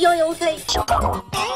よ悠悠 K。